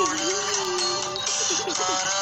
あ ら